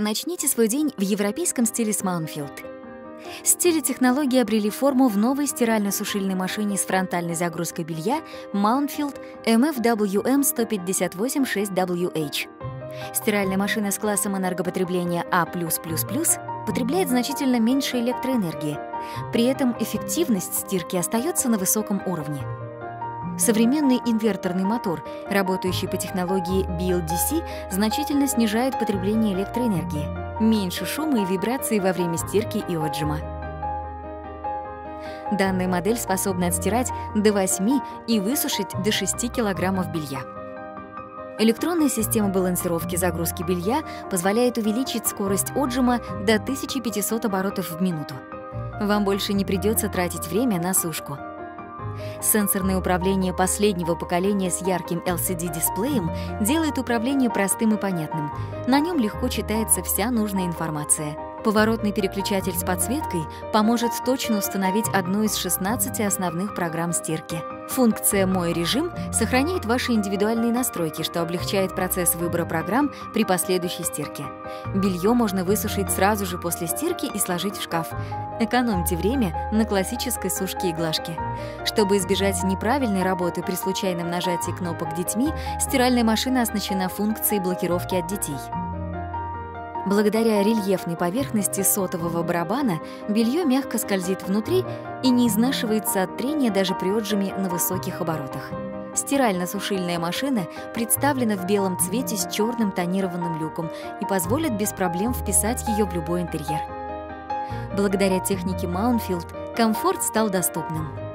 Начните свой день в европейском стиле с Маунфилд. Стиль и технологии обрели форму в новой стирально-сушильной машине с фронтальной загрузкой белья Mountfield MFWM 158-6WH. Стиральная машина с классом энергопотребления А+++ потребляет значительно меньше электроэнергии. При этом эффективность стирки остается на высоком уровне. Современный инверторный мотор, работающий по технологии BLDC, значительно снижает потребление электроэнергии. Меньше шума и вибраций во время стирки и отжима. Данная модель способна отстирать до 8 и высушить до 6 килограммов белья. Электронная система балансировки загрузки белья позволяет увеличить скорость отжима до 1500 оборотов в минуту. Вам больше не придется тратить время на сушку. Сенсорное управление последнего поколения с ярким LCD-дисплеем делает управление простым и понятным. На нем легко читается вся нужная информация. Поворотный переключатель с подсветкой поможет точно установить одну из 16 основных программ стирки. Функция «Мой режим» сохраняет ваши индивидуальные настройки, что облегчает процесс выбора программ при последующей стирке. Белье можно высушить сразу же после стирки и сложить в шкаф. Экономьте время на классической сушке и глажке. Чтобы избежать неправильной работы при случайном нажатии кнопок детьми, стиральная машина оснащена функцией блокировки от детей. Благодаря рельефной поверхности сотового барабана белье мягко скользит внутри и не изнашивается от трения даже при отжиме на высоких оборотах. Стирально-сушильная машина представлена в белом цвете с черным тонированным люком и позволит без проблем вписать ее в любой интерьер. Благодаря технике Маунфилд комфорт стал доступным.